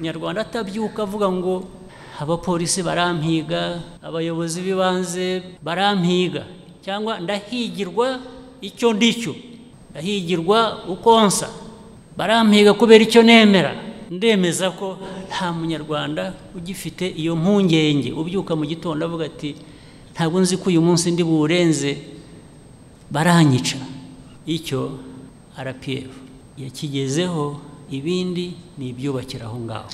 munyarwanda atabyuka avuga ngo abapolisi barampiga abayobozi b'ibanze barampiga cyangwa ndahigirwa icyo ndicyo ndahigirwa uko nsa barampiga kubera icyo nemera. Ndemeza ko nta munyarwanda ugifite iyo mpungenge. Ubyuka mu gitondo avuga ati ntabwo nzi ko uyu munsi ndi buwurenze baranyica. Icyo rpf yakigezeho ibindi ni ibyubakira aho ngaho.